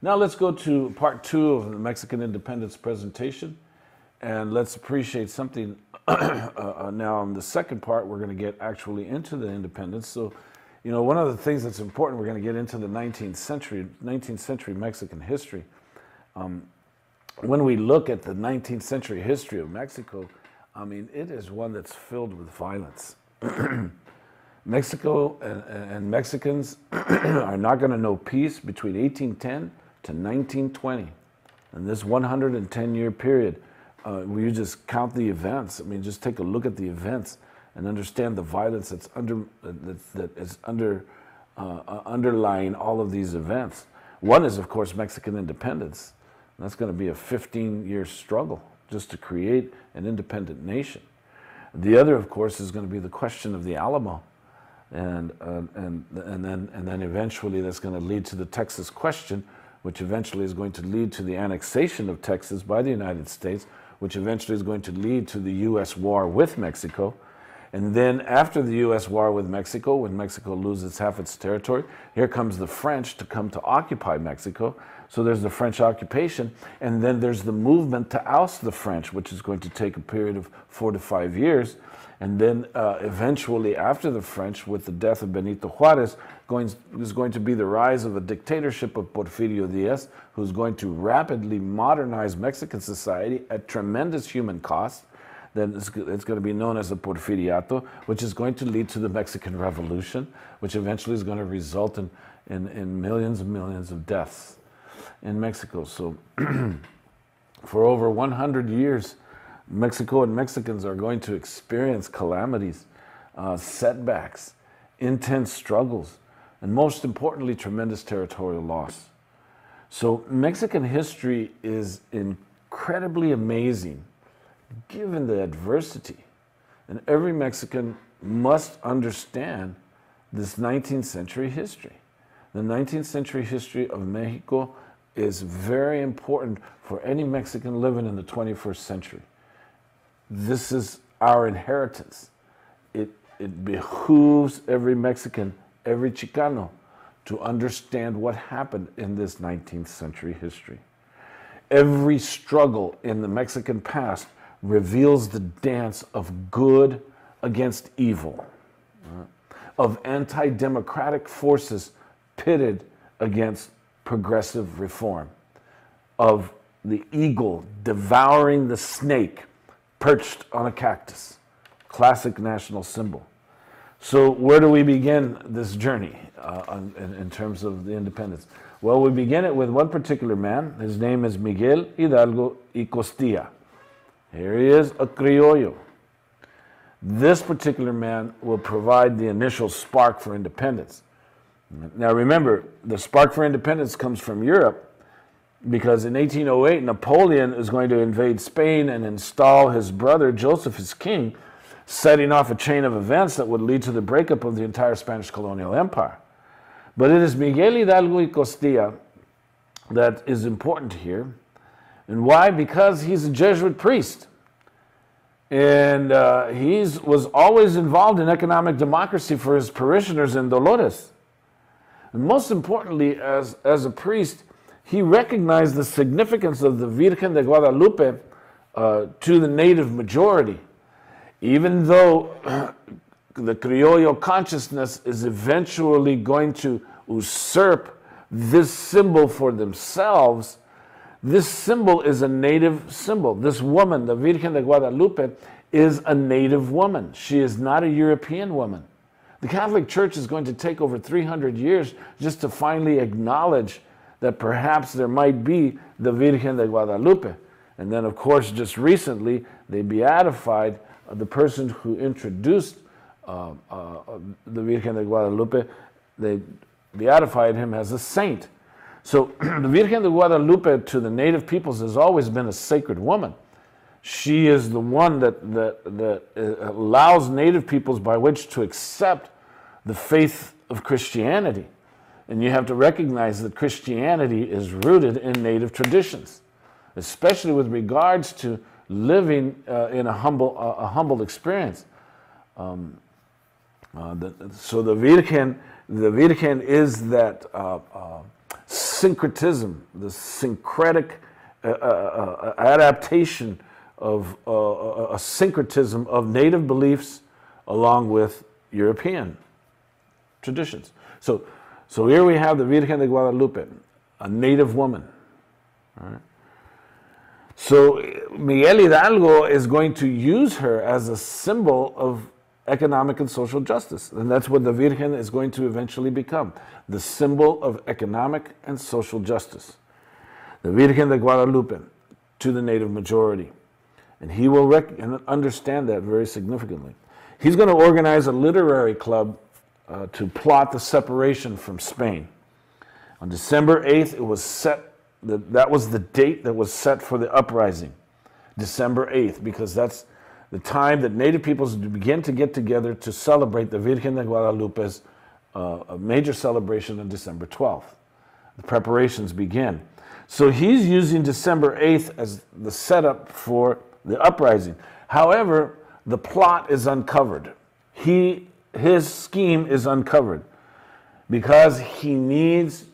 Now let's go to part two of the Mexican independence presentation, and let's appreciate something. uh, uh, now, in the second part, we're going to get actually into the independence. So, you know, one of the things that's important, we're going to get into the 19th century, 19th century Mexican history. Um, when we look at the 19th century history of Mexico, I mean, it is one that's filled with violence. Mexico and, and Mexicans are not going to know peace between 1810 to 1920. In this 110 year period, uh, where you just count the events, I mean, just take a look at the events and understand the violence that's under, that, that is under, uh, uh, underlying all of these events. One is, of course, Mexican independence. That's going to be a 15 year struggle just to create an independent nation. The other, of course, is going to be the question of the Alamo. And, uh, and, and, then, and then eventually that's going to lead to the Texas question, which eventually is going to lead to the annexation of Texas by the United States, which eventually is going to lead to the U.S. war with Mexico. And then after the U.S. war with Mexico, when Mexico loses half its territory, here comes the French to come to occupy Mexico. So there's the French occupation, and then there's the movement to oust the French, which is going to take a period of four to five years. And then uh, eventually, after the French, with the death of Benito Juarez, going, is going to be the rise of a dictatorship of Porfirio Diaz, who's going to rapidly modernize Mexican society at tremendous human cost. Then it's, it's going to be known as the Porfiriato, which is going to lead to the Mexican Revolution, which eventually is going to result in, in, in millions and millions of deaths in Mexico. So for over 100 years, Mexico and Mexicans are going to experience calamities, uh, setbacks, intense struggles, and most importantly, tremendous territorial loss. So Mexican history is incredibly amazing given the adversity. And every Mexican must understand this 19th century history. The 19th century history of Mexico is very important for any Mexican living in the 21st century. This is our inheritance. It, it behooves every Mexican, every Chicano, to understand what happened in this 19th century history. Every struggle in the Mexican past reveals the dance of good against evil, uh, of anti democratic forces pitted against progressive reform, of the eagle devouring the snake perched on a cactus, classic national symbol. So, where do we begin this journey uh, in, in terms of the independence? Well, we begin it with one particular man. His name is Miguel Hidalgo y Costilla. Here he is, a criollo. This particular man will provide the initial spark for independence. Now remember, the spark for independence comes from Europe because in 1808, Napoleon is going to invade Spain and install his brother Joseph as king, setting off a chain of events that would lead to the breakup of the entire Spanish colonial empire. But it is Miguel Hidalgo y Costilla that is important here. And why? Because he's a Jesuit priest. And uh, he was always involved in economic democracy for his parishioners in Dolores. And most importantly, as, as a priest, he recognized the significance of the Virgen de Guadalupe uh, to the native majority. Even though the Criollo consciousness is eventually going to usurp this symbol for themselves, this symbol is a native symbol. This woman, the Virgen de Guadalupe, is a native woman. She is not a European woman. The Catholic Church is going to take over 300 years just to finally acknowledge that perhaps there might be the Virgen de Guadalupe. And then, of course, just recently, they beatified the person who introduced uh, uh, the Virgen de Guadalupe. They beatified him as a saint. So the Virgen de Guadalupe to the native peoples has always been a sacred woman. She is the one that, that, that uh, allows native peoples by which to accept the faith of Christianity. And you have to recognize that Christianity is rooted in native traditions, especially with regards to living uh, in a humble, uh, a humble experience. Um, uh, the, so the Virgen, the Virgen is that uh, uh, syncretism, the syncretic adaptation of uh, a syncretism of native beliefs along with European traditions. So, so here we have the Virgen de Guadalupe, a native woman. So Miguel Hidalgo is going to use her as a symbol of economic and social justice. And that's what the Virgen is going to eventually become the symbol of economic and social justice. The Virgen de Guadalupe to the native majority. And he will rec- and understand that very significantly. He's going to organize a literary club uh, to plot the separation from Spain. On December 8th, it was set, that, that was the date that was set for the uprising, December 8th, because that's the time that native peoples begin to get together to celebrate the Virgen de Guadalupe's uh, a major celebration on December 12th. The preparations begin. So he's using December 8th as the setup for the uprising. However, the plot is uncovered. He, his scheme is uncovered because he needs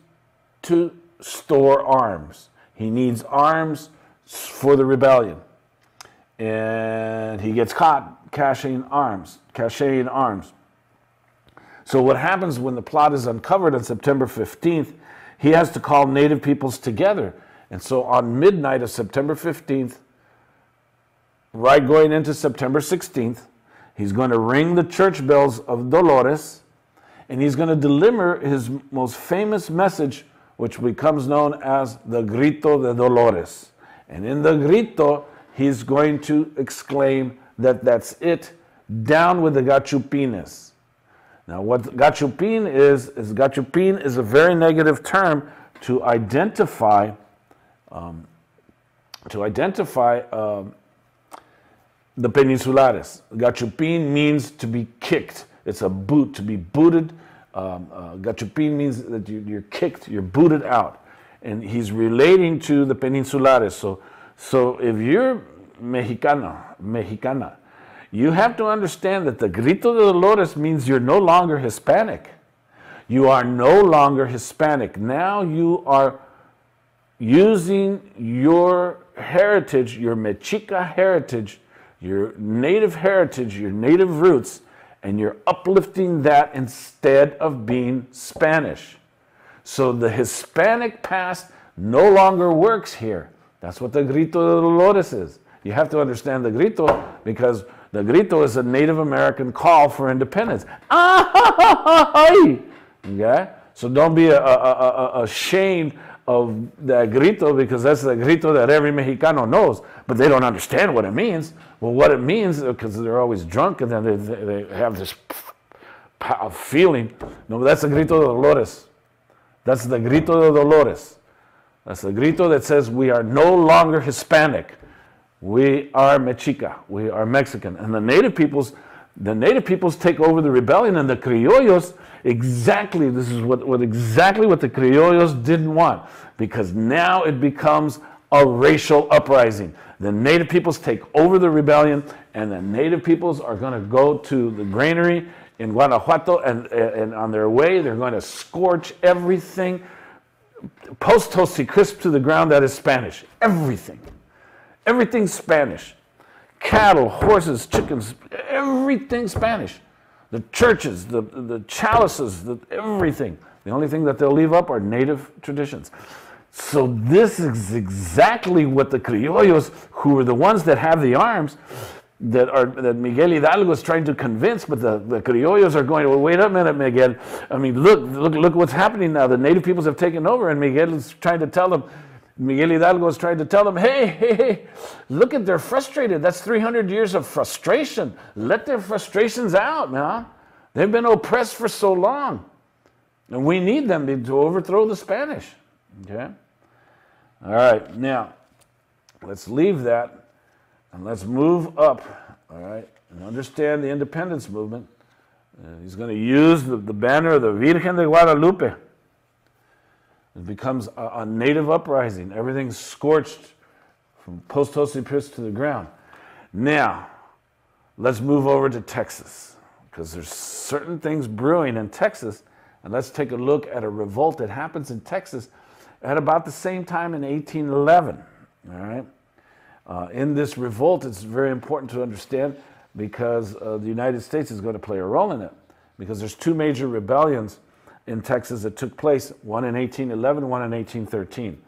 to store arms. He needs arms for the rebellion. And he gets caught caching arms, caching arms. So what happens when the plot is uncovered on September 15th, he has to call native peoples together. And so on midnight of September 15th, right going into September 16th, he's going to ring the church bells of Dolores and he's going to deliver his most famous message, which becomes known as the Grito de Dolores. And in the Grito, he's going to exclaim that that's it, down with the Gachupines. Now, what Gachupin is, is Gachupin is a very negative term to identify, um, to identify um, the peninsulares. Gachupin means to be kicked. It's a boot, to be booted. Um, uh, Gachupin means that you, are kicked, you're booted out. And he's relating to the peninsulares. So, so if you're Mexicana, Mexicana, you have to understand that the Grito de Dolores means you're no longer Hispanic. You are no longer Hispanic. Now you are using your heritage, your Mexica heritage, your native heritage, your native roots, and you're uplifting that instead of being Spanish. So the Hispanic past no longer works here. That's what the Grito de Dolores is. You have to understand the Grito because the Grito is a Native American call for independence. Okay? So don't be ashamed of the grito because that's the grito that every Mexicano knows, but they don't understand what it means. Well, what it means, uh, because they're always drunk and then they, they have this feeling. No, that's the grito de Dolores. That's the grito de Dolores. That's the grito that says we are no longer Hispanic. We are Mexica. We are Mexican. And the native peoples, the native peoples take over the rebellion and the criollos exactly, this is what, what exactly what the criollos didn't want because now it becomes a racial uprising. The native peoples take over the rebellion and the native peoples are going to go to the granary in Guanajuato and, and on their way they're going to scorch everything post toasty crisp to the ground that is Spanish. Everything. Everything Spanish. Cattle, horses, chickens, everything Spanish the churches, the, the chalices, the, everything. The only thing that they'll leave up are native traditions. So this is exactly what the criollos, who are the ones that have the arms, that are that Miguel Hidalgo is trying to convince, but the, the criollos are going, well, wait a minute, Miguel. I mean, look, look, look what's happening now. The native peoples have taken over, and Miguel is trying to tell them, Miguel Hidalgo is trying to tell them, hey, hey, hey, look at they're frustrated. That's 300 years of frustration. Let their frustrations out, man. They've been oppressed for so long. And we need them to overthrow the Spanish. Okay? All right, now, let's leave that and let's move up, all right, and understand the independence movement. Uh, he's going to use the, the banner of the Virgen de Guadalupe it becomes a, a native uprising. Everything's scorched from post Josepis to the ground. Now, let's move over to Texas because there's certain things brewing in Texas. And let's take a look at a revolt that happens in Texas at about the same time in 1811. All right. Uh, in this revolt, it's very important to understand because uh, the United States is going to play a role in it. Because there's two major rebellions in Texas that took place, one in 1811, one in 1813.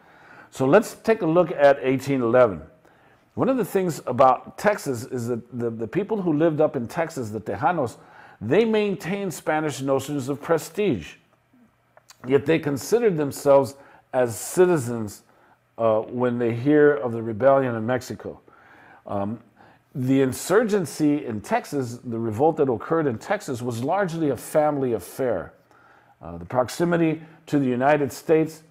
So let's take a look at 1811. One of the things about Texas is that the, the people who lived up in Texas, the Tejanos, they maintained Spanish notions of prestige. Yet they considered themselves as citizens uh, when they hear of the rebellion in Mexico. Um, the insurgency in Texas, the revolt that occurred in Texas, was largely a family affair. Uh, the proximity to the United States,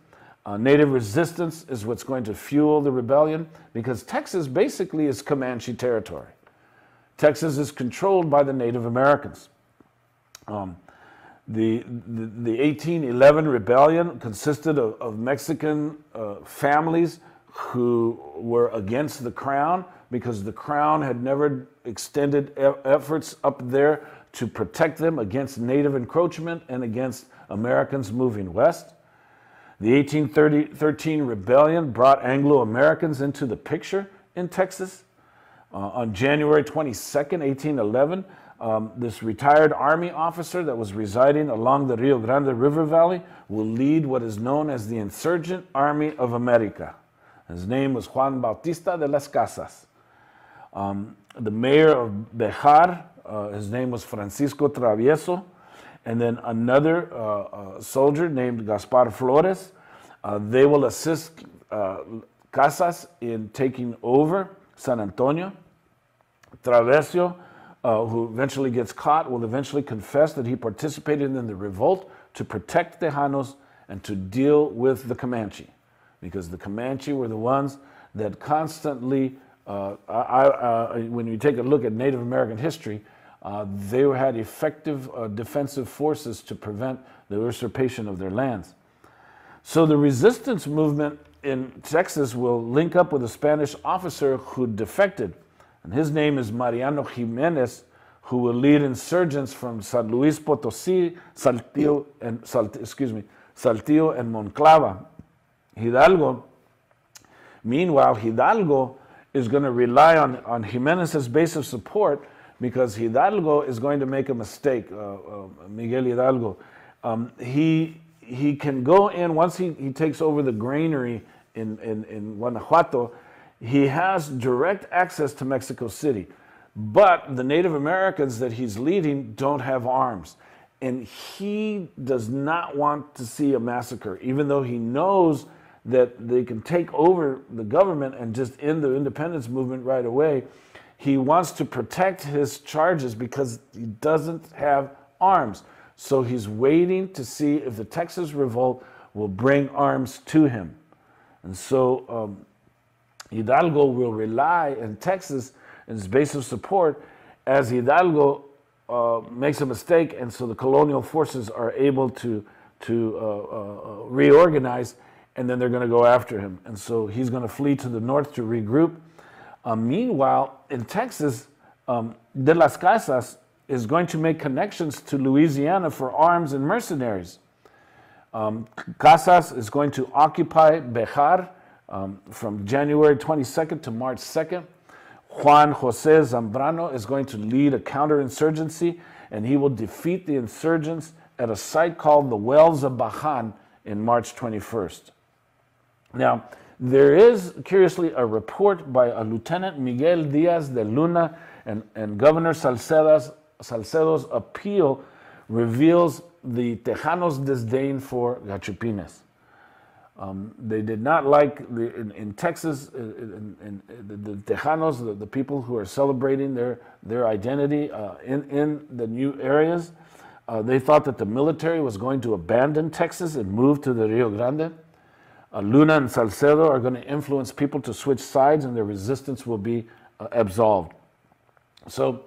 uh, native resistance is what's going to fuel the rebellion because Texas basically is Comanche territory. Texas is controlled by the Native Americans. Um, the, the, the, 1811 rebellion consisted of, of Mexican uh, families who were against the crown because the crown had never extended e efforts up there to protect them against native encroachment and against Americans moving west. The 1813 rebellion brought Anglo Americans into the picture in Texas. Uh, on January 22, 1811, um, this retired army officer that was residing along the Rio Grande River Valley will lead what is known as the Insurgent Army of America. His name was Juan Bautista de las Casas. Um, the mayor of Bejar, uh, his name was Francisco Travieso, and then another uh, uh, soldier named Gaspar Flores. Uh, they will assist uh, Casas in taking over San Antonio. Travieso uh, who eventually gets caught, will eventually confess that he participated in the revolt to protect the Tejanos and to deal with the Comanche, because the Comanche were the ones that constantly, uh, I, uh, when you take a look at Native American history, uh, they had effective uh, defensive forces to prevent the usurpation of their lands. So the resistance movement in Texas will link up with a Spanish officer who defected and his name is Mariano Jimenez, who will lead insurgents from San Luis Potosí, Saltillo, and Salt, excuse me, Saltillo and Monclova. Hidalgo, meanwhile, Hidalgo is going to rely on, on Jimenez's base of support because Hidalgo is going to make a mistake, uh, uh, Miguel Hidalgo. Um, he, he can go in, once he, he takes over the granary in, in, in Guanajuato, he has direct access to Mexico City, but the Native Americans that he's leading don't have arms. And he does not want to see a massacre, even though he knows that they can take over the government and just end the independence movement right away. He wants to protect his charges because he doesn't have arms. So he's waiting to see if the Texas revolt will bring arms to him. And so um, Hidalgo will rely in Texas in its base of support as Hidalgo uh, makes a mistake, and so the colonial forces are able to to uh, uh, reorganize, and then they're going to go after him, and so he's going to flee to the north to regroup. Uh, meanwhile, in Texas, um, De las Casas is going to make connections to Louisiana for arms and mercenaries. Um, Casas is going to occupy Bejar um, from January 22nd to March 2nd, Juan Jose Zambrano is going to lead a counterinsurgency and he will defeat the insurgents at a site called the Wells of Bajan in March 21st. Now, there is, curiously, a report by a Lieutenant Miguel Diaz de Luna and, and Governor Salcedo's, Salcedo's appeal reveals the Tejanos' disdain for Gachupines. Um, they did not like the, in, in Texas, uh, in, in, the, the, Tejanos, the, the, people who are celebrating their, their identity uh, in, in the new areas. Uh, they thought that the military was going to abandon Texas and move to the Rio Grande. Uh, Luna and Salcedo are going to influence people to switch sides and their resistance will be uh, absolved. So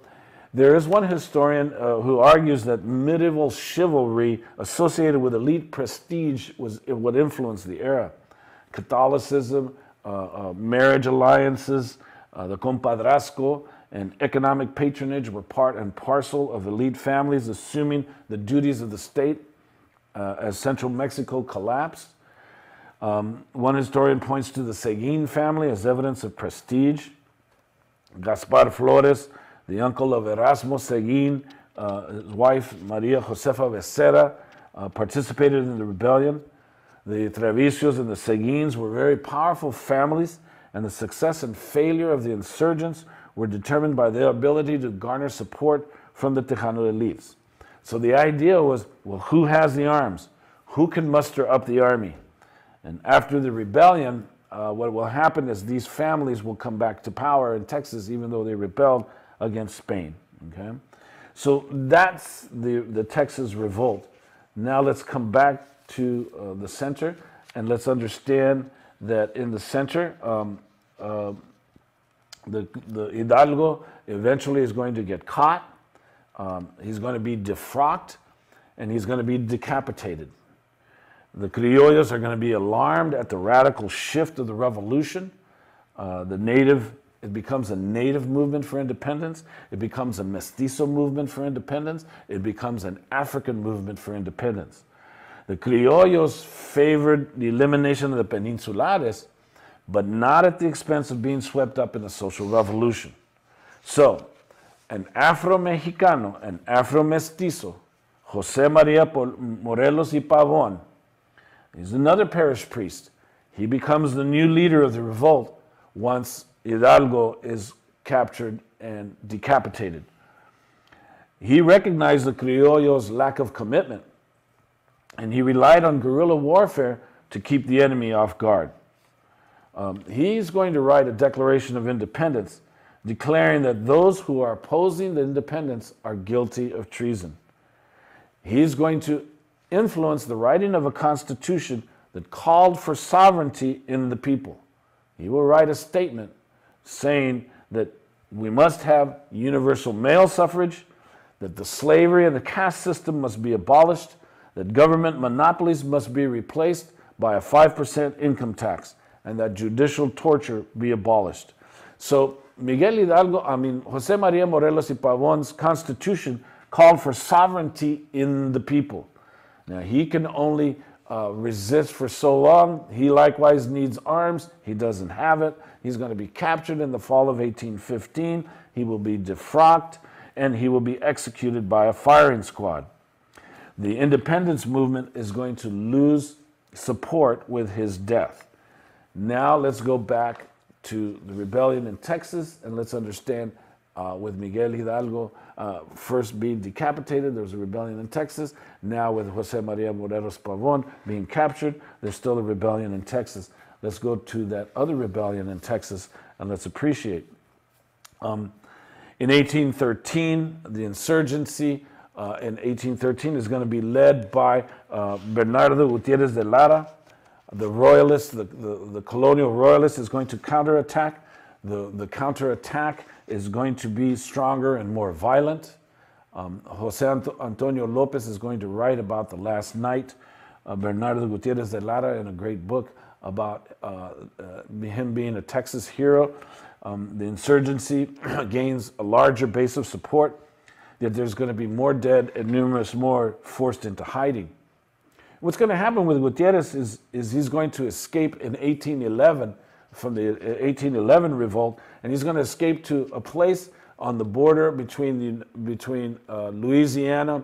there is one historian uh, who argues that medieval chivalry associated with elite prestige was what influenced the era. Catholicism, uh, uh, marriage alliances, uh, the compadrazgo, and economic patronage were part and parcel of elite families assuming the duties of the state as central Mexico collapsed. Um, one historian points to the Seguin family as evidence of prestige. Gaspar Flores, the uncle of Erasmo Seguin, uh, his wife Maria Josefa Becerra, uh, participated in the rebellion. The Trevisios and the Seguins were very powerful families, and the success and failure of the insurgents were determined by their ability to garner support from the Tejano elites. So the idea was well, who has the arms? Who can muster up the army? And after the rebellion, uh, what will happen is these families will come back to power in Texas, even though they rebelled against Spain. Okay? So that's the, the Texas revolt. Now let's come back to uh, the center and let's understand that in the center, um, uh, the, the Hidalgo eventually is going to get caught. Um, he's going to be defrocked and he's going to be decapitated. The criollos are going to be alarmed at the radical shift of the revolution. Uh, the native, it becomes a native movement for independence. It becomes a mestizo movement for independence. It becomes an African movement for independence. The criollos favored the elimination of the peninsulares, but not at the expense of being swept up in a social revolution. So, an Afro Mexicano, an Afro mestizo, Jose Maria Morelos y Pavon, He's another parish priest. He becomes the new leader of the revolt once Hidalgo is captured and decapitated. He recognized the criollos' lack of commitment, and he relied on guerrilla warfare to keep the enemy off guard. Um, he's going to write a Declaration of Independence declaring that those who are opposing the independence are guilty of treason. He's going to influenced the writing of a constitution that called for sovereignty in the people. He will write a statement saying that we must have universal male suffrage, that the slavery and the caste system must be abolished, that government monopolies must be replaced by a 5% income tax, and that judicial torture be abolished. So Miguel Hidalgo, I mean, Jose Maria Morelos y Pavon's constitution called for sovereignty in the people. Now, he can only uh, resist for so long. He likewise needs arms. He doesn't have it. He's going to be captured in the fall of 1815. He will be defrocked and he will be executed by a firing squad. The independence movement is going to lose support with his death. Now let's go back to the rebellion in Texas and let's understand uh, with Miguel Hidalgo uh, first being decapitated. There was a rebellion in Texas. Now, with Jose Maria Morelos Pavon being captured, there's still a rebellion in Texas. Let's go to that other rebellion in Texas and let's appreciate. Um, in 1813, the insurgency uh, in 1813 is going to be led by uh, Bernardo Gutierrez de Lara. The royalist, the, the, the colonial royalist, is going to counterattack. The, the counterattack is going to be stronger and more violent. Um, Jose Antonio Lopez is going to write about the last night. Uh, Bernardo Gutierrez de Lara in a great book about uh, uh, him being a Texas hero. Um, the insurgency gains a larger base of support, there's going to be more dead and numerous more forced into hiding. What's going to happen with Gutierrez is, is he's going to escape in 1811 from the 1811 revolt, and he's going to escape to a place on the border between, the, between uh, Louisiana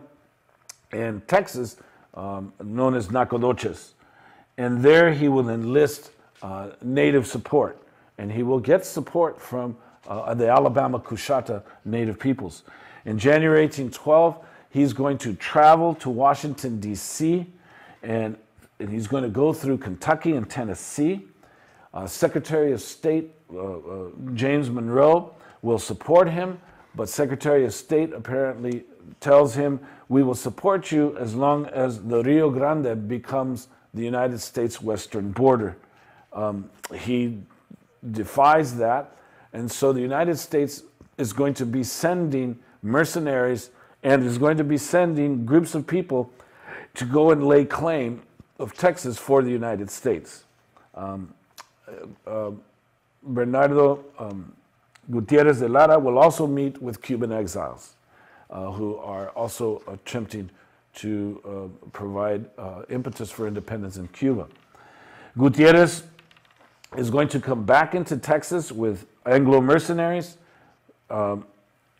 and Texas, um, known as Nacogdoches. And there he will enlist uh, native support, and he will get support from uh, the Alabama Coushatta native peoples. In January 1812, he's going to travel to Washington, D.C., and, and he's going to go through Kentucky and Tennessee. Uh, Secretary of State uh, uh, James Monroe will support him, but Secretary of State apparently tells him, We will support you as long as the Rio Grande becomes the United States western border. Um, he defies that, and so the United States is going to be sending mercenaries and is going to be sending groups of people to go and lay claim of Texas for the United States. Um, uh, Bernardo um, Gutierrez de Lara will also meet with Cuban exiles uh, who are also attempting to uh, provide uh, impetus for independence in Cuba. Gutierrez is going to come back into Texas with Anglo mercenaries, um,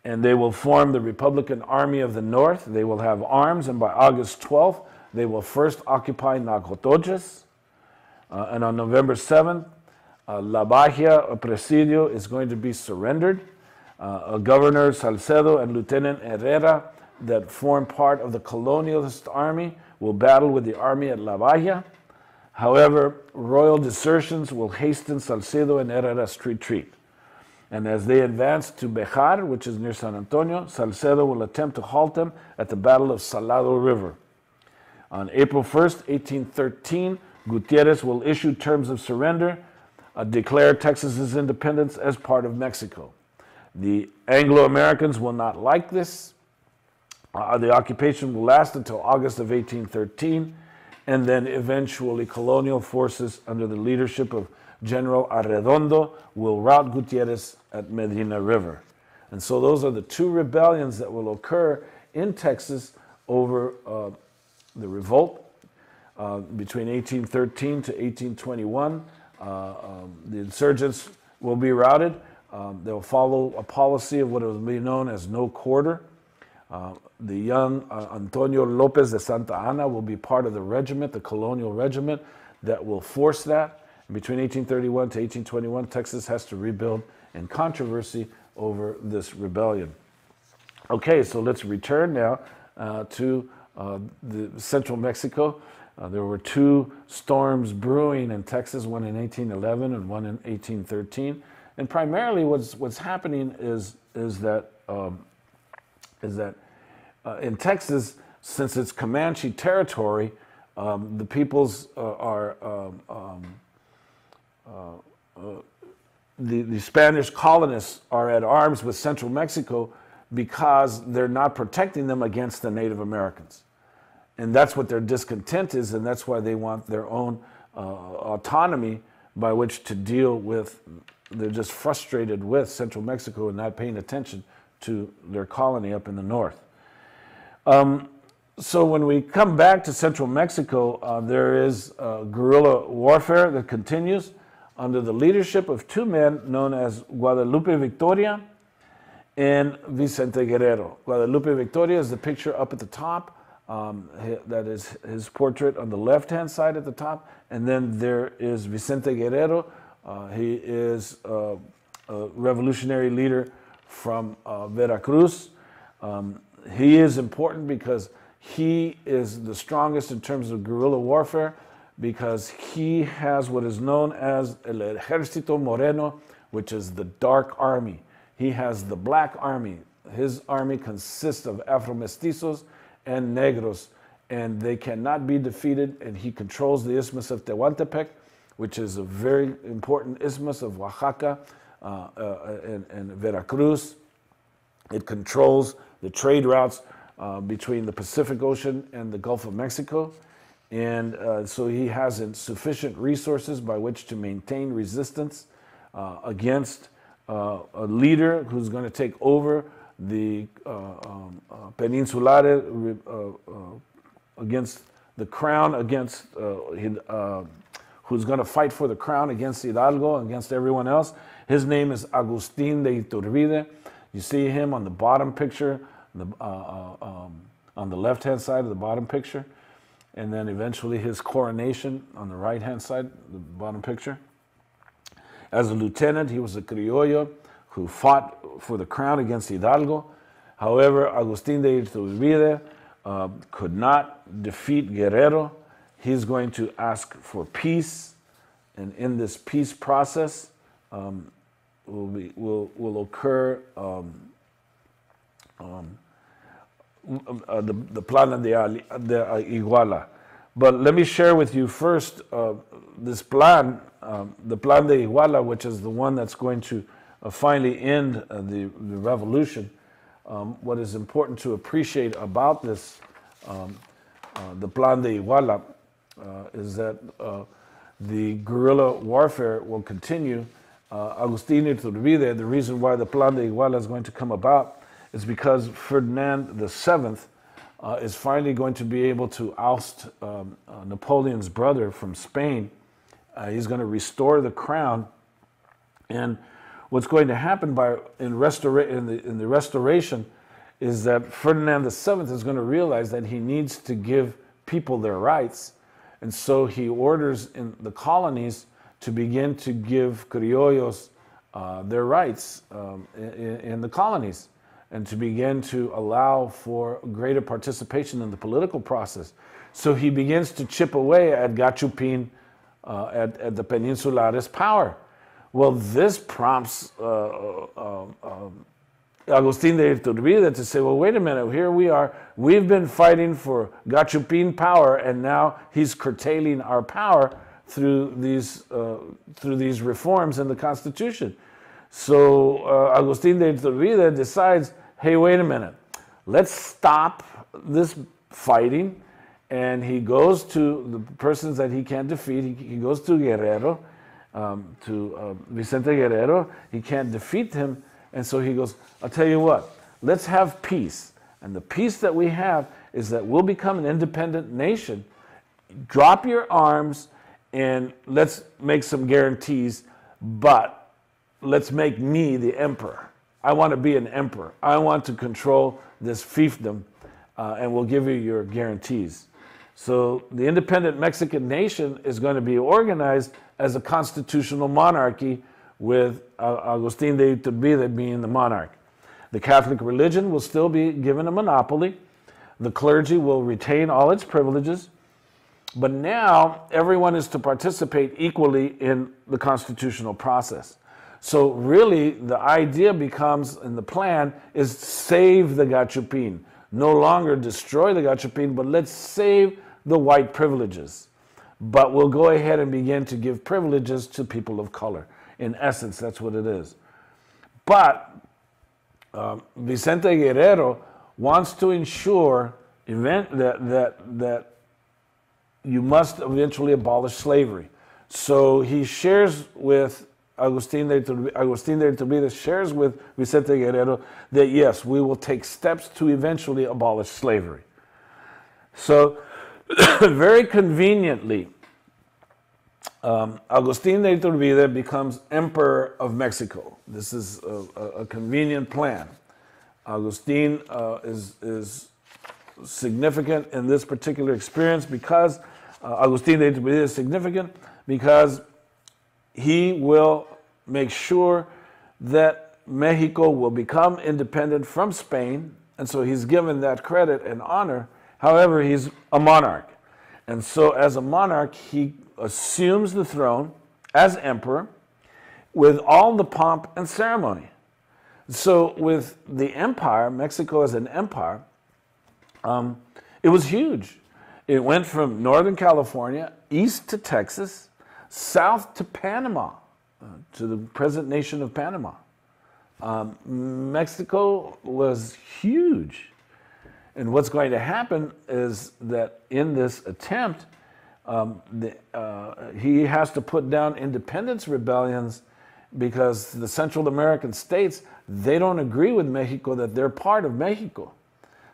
and they will form the Republican Army of the North. They will have arms, and by August 12th, they will first occupy Nacogdoches. Uh, and on November 7th, uh, La Bahia, presidio, is going to be surrendered. Uh, Governor Salcedo and Lieutenant Herrera, that form part of the colonialist army, will battle with the army at La Bahia. However, royal desertions will hasten Salcedo and Herrera's retreat. And as they advance to Bejar, which is near San Antonio, Salcedo will attempt to halt them at the Battle of Salado River. On April 1st, 1813, Gutierrez will issue terms of surrender, uh, declare Texas's independence as part of Mexico. The Anglo Americans will not like this. Uh, the occupation will last until August of 1813, and then eventually colonial forces under the leadership of General Arredondo will rout Gutierrez at Medina River. And so those are the two rebellions that will occur in Texas over uh, the revolt uh, between 1813 to 1821. Uh, um, the insurgents will be routed. Um, they'll follow a policy of what will be known as no quarter. Uh, the young uh, Antonio Lopez de Santa Anna will be part of the regiment, the colonial regiment, that will force that. Between 1831 to 1821, Texas has to rebuild in controversy over this rebellion. Okay, so let's return now uh, to uh, the central Mexico. Uh, there were two storms brewing in Texas, one in 1811 and one in 1813. And primarily, what's what's happening is is that um, is that uh, in Texas, since it's Comanche territory, um, the peoples uh, are um, um uh, uh, the, the Spanish colonists are at arms with central Mexico because they're not protecting them against the Native Americans. And that's what their discontent is, and that's why they want their own uh, autonomy by which to deal with. They're just frustrated with central Mexico and not paying attention to their colony up in the north. Um, so when we come back to central Mexico, uh, there is uh, guerrilla warfare that continues under the leadership of two men known as Guadalupe Victoria and Vicente Guerrero. Guadalupe Victoria is the picture up at the top. Um, that is his portrait on the left hand side at the top. And then there is Vicente Guerrero. Uh, he is uh, a revolutionary leader from uh, Veracruz. Um, he is important because he is the strongest in terms of guerrilla warfare because he has what is known as El Ejército Moreno, which is the dark army. He has the black army. His army consists of Afro mestizos and negros, and they cannot be defeated. And he controls the Isthmus of Tehuantepec, which is a very important isthmus of Oaxaca uh, uh, and, and, Veracruz. It controls the trade routes uh, between the Pacific Ocean and the Gulf of Mexico. And uh, so he has sufficient resources by which to maintain resistance uh, against uh, a leader who's going to take over the uh, um, uh, Peninsulare uh, against the crown, against who's going to fight for the crown against Hidalgo, against everyone else. His name is Agustin de Iturbide. You see him on the bottom picture, the, um, on the left-hand side of the bottom picture and then eventually his coronation on the right hand side, the bottom picture. As a lieutenant, he was a criollo who fought for the crown against Hidalgo. However, Agustin de Iturbide uh, could not defeat Guerrero. He's going to ask for peace, and in this peace process, um, will, be, will, will occur um, um, uh, the, the Plan de, Iguala. But let me share with you first uh, this plan, um, the Plan de Iguala, which is the one that's going to finally end uh, the, the revolution. Um, what is important to appreciate about this, um, uh, the Plan de Iguala, uh, is that the guerrilla warfare will continue. Agustin Iturbide, the reason why the Plan de Iguala is going to come about is because Ferdinand VII uh, is finally going to be able to oust um, uh, Napoleon's brother from Spain Uh, he's going to restore the crown. And what's going to happen by in, restora- in, the, in the restoration is that Ferdinand VII is going to realize that he needs to give people their rights. And so he orders in the colonies to begin to give criollos uh, their rights um, in, in, the colonies and to begin to allow for greater participation in the political process. So he begins to chip away at Gachupin, uh, at, at the Peninsulares power. Well, this prompts uh, uh, um, Agustin de Iturbide to say, well, wait a minute, here we are. We've been fighting for Gachupin power, and now he's curtailing our power through these, uh, through these reforms in the Constitution. So uh, Agustin de Iturbide decides, hey, wait a minute, let's stop this fighting. And he goes to the persons that he can't defeat. He, he goes to Guerrero, um, to uh, Vicente Guerrero. He can't defeat him. And so he goes, I'll tell you what, let's have peace. And the peace that we have is that we'll become an independent nation. Drop your arms and let's make some guarantees, but let's make me the emperor. I want to be an emperor. I want to control this fiefdom, uh, and we'll give you your guarantees. So the independent Mexican nation is going to be organized as a constitutional monarchy with uh, Agustin de Iturbide being the monarch. The Catholic religion will still be given a monopoly. The clergy will retain all its privileges. But now everyone is to participate equally in the constitutional process. So really the idea becomes, and the plan is save the Gachupin. No longer destroy the Gachupin, but let's save the white privileges. But we'll go ahead and begin to give privileges to people of color. In essence, that's what it is. But um, Vicente Guerrero wants to ensure event that, that, that you must eventually abolish slavery. So he shares with Agustin de, Iturbide shares with Vicente Guerrero that yes, we will take steps to eventually abolish slavery. So, very conveniently, um, Agustin de Iturbide becomes Emperor of Mexico. This is a, a, convenient plan. Agustin uh, is, is significant in this particular experience because uh, Agustin de Iturbide is significant because he will make sure that Mexico will become independent from Spain, and so he's given that credit and honor. However, he's a monarch. And so, as a monarch, he assumes the throne as emperor with all the pomp and ceremony. So, with the empire, Mexico as an empire, um, it was huge. It went from Northern California east to Texas, south to Panama, uh, to the present nation of Panama. Um, Mexico was huge. And what's going to happen is that in this attempt, um, the, uh, he has to put down independence rebellions because the Central American states, they don't agree with Mexico that they're part of Mexico.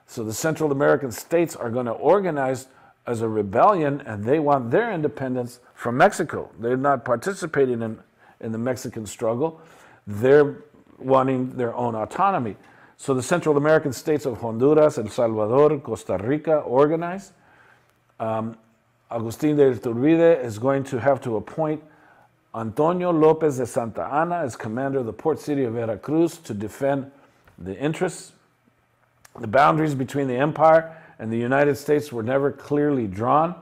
So the Central American states are going to organize as a rebellion and they want their independence from Mexico. They're not participating in, in the Mexican struggle. They're wanting their own autonomy. So the Central American states of Honduras, El Salvador, Costa Rica organize. Um, Agustin de Iturbide is going to have to appoint Antonio Lopez de Santa Anna as commander of the port city of Veracruz to defend the interests. The boundaries between the empire and the United States were never clearly drawn.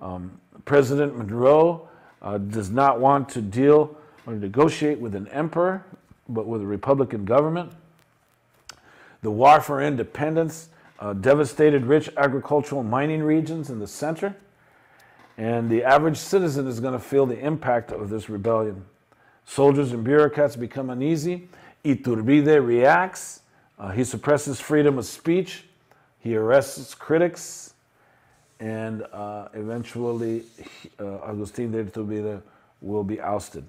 Um, President Monroe uh, does not want to deal or negotiate with an emperor, but with a Republican government. The war for independence uh, devastated rich agricultural mining regions in the center. And the average citizen is going to feel the impact of this rebellion. Soldiers and bureaucrats become uneasy. Iturbide reacts. Uh, he suppresses freedom of speech. He arrests critics. And uh, eventually, uh, Agustin de Iturbide will be ousted.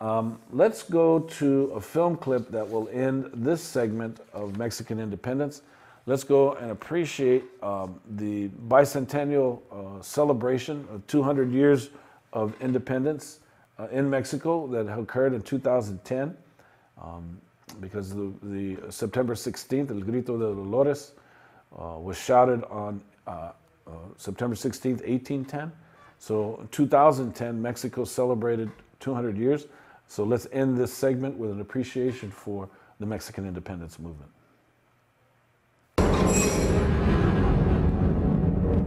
Um, let's go to a film clip that will end this segment of Mexican independence let's go and appreciate um, the bicentennial uh, celebration of 200 years of independence uh, in Mexico that occurred in 2010 um, because the, the, September 16th, El Grito de Dolores, uh, was shouted on uh, uh, September 16th, 1810. So in 2010, Mexico celebrated 200 years. So let's end this segment with an appreciation for the Mexican independence movement.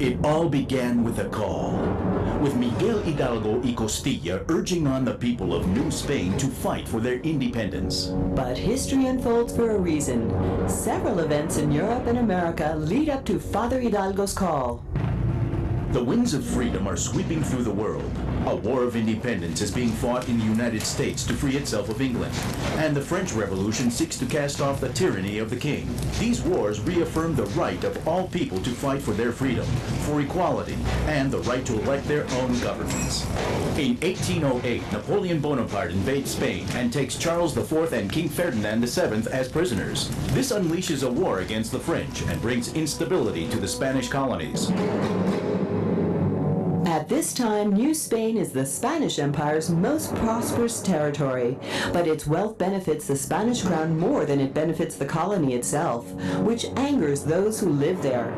It all began with a call, with Miguel Hidalgo y Costilla urging on the people of New Spain to fight for their independence. But history unfolds for a reason. Several events in Europe and America lead up to Father Hidalgo's call. The winds of freedom are sweeping through the world. A war of independence is being fought in the United States to free itself of England. And the French Revolution seeks to cast off the tyranny of the king. These wars reaffirm the right of all people to fight for their freedom, for equality, and the right to elect their own governments. In 1808, Napoleon Bonaparte invades Spain and takes Charles IV and King Ferdinand VII as prisoners. This unleashes a war against the French and brings instability to the Spanish colonies. At this time, New Spain is the Spanish Empire's most prosperous territory, but its wealth benefits the Spanish crown more than it benefits the colony itself, which angers those who live there.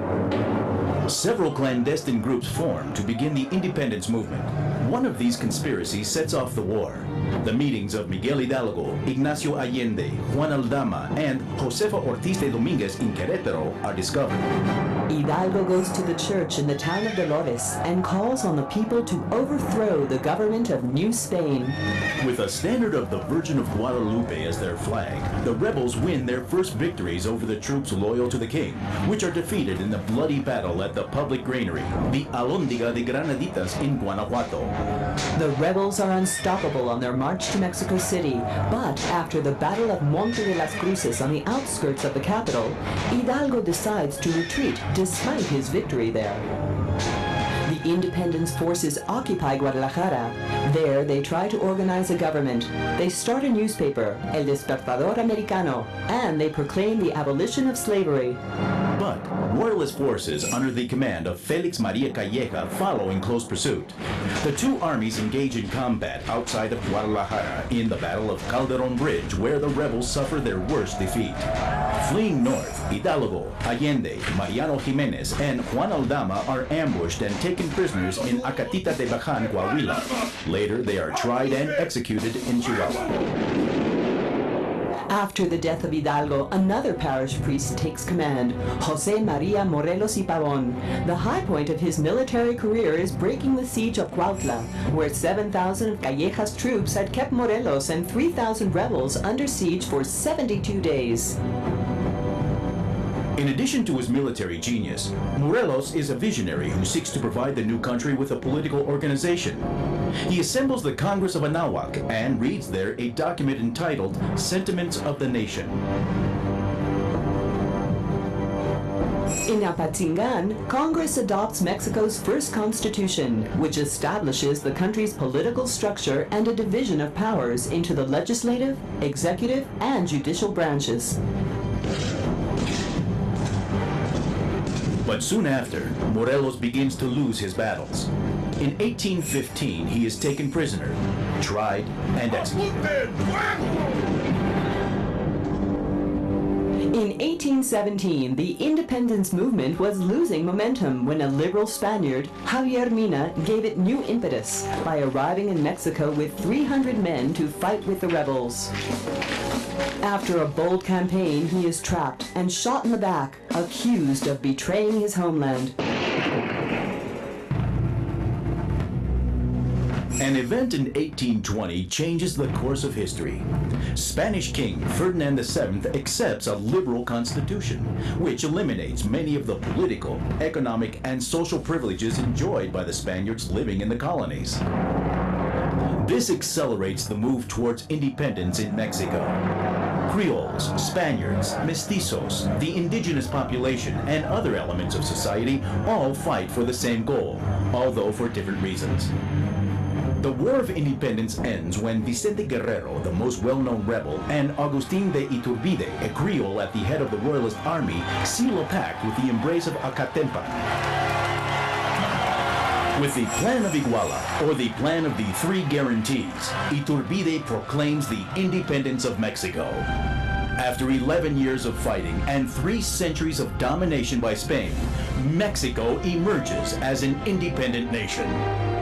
Several clandestine groups form to begin the independence movement. One of these conspiracies sets off the war. The meetings of Miguel Hidalgo, Ignacio Allende, Juan Aldama, and Josefa Ortiz de Dominguez in Querétaro are discovered. Hidalgo goes to the church in the town of Dolores and calls on the people to overthrow the government of New Spain. With a standard of the Virgin of Guadalupe as their flag, the rebels win their first victories over the troops loyal to the king, which are defeated in the bloody battle at the public granary, the Alhóndiga de Granaditas in Guanajuato. The rebels are unstoppable on their march to Mexico City, but after the Battle of Monte de las Cruces on the outskirts of the capital, Hidalgo decides to retreat despite his victory there. The independence forces occupy Guadalajara. There, they try to organize a government. They start a newspaper, El Despertador Americano, and they proclaim the abolition of slavery. But royalist forces under the command of Felix Maria Calleja follow in close pursuit. The two armies engage in combat outside of Guadalajara in the Battle of Calderon Bridge, where the rebels suffer their worst defeat. Fleeing north, Hidalgo, Allende, Mariano Jimenez, and Juan Aldama are ambushed and taken prisoners in Acatita de Bajan, Coahuila. Later, they are tried and executed in Chihuahua. After the death of Hidalgo, another parish priest takes command, Jose Maria Morelos y Pavon. The high point of his military career is breaking the siege of Cuautla, where 7,000 of Calleja's troops had kept Morelos and 3,000 rebels under siege for 72 days. In addition to his military genius, Morelos is a visionary who seeks to provide the new country with a political organization. He assembles the Congress of Anahuac and reads there a document entitled Sentiments of the Nation. In Apatzingan, Congress adopts Mexico's first constitution, which establishes the country's political structure and a division of powers into the legislative, executive, and judicial branches. But soon after, Morelos begins to lose his battles. In 1815, he is taken prisoner, tried, and executed. In 1817, the independence movement was losing momentum when a liberal Spaniard, Javier Mina, gave it new impetus by arriving in Mexico with 300 men to fight with the rebels. After a bold campaign, he is trapped and shot in the back, accused of betraying his homeland. An event in 1820 changes the course of history. Spanish King Ferdinand VII accepts a liberal constitution, which eliminates many of the political, economic, and social privileges enjoyed by the Spaniards living in the colonies. This accelerates the move towards independence in Mexico. Creoles, Spaniards, mestizos, the indigenous population, and other elements of society all fight for the same goal, although for different reasons. The War of Independence ends when Vicente Guerrero, the most well-known rebel, and Agustin de Iturbide, a Creole at the head of the Royalist army, seal a pact with the embrace of Acatempan. With the Plan of Iguala, or the Plan of the Three Guarantees, Iturbide proclaims the independence of Mexico. After 11 years of fighting and three centuries of domination by Spain, Mexico emerges as an independent nation.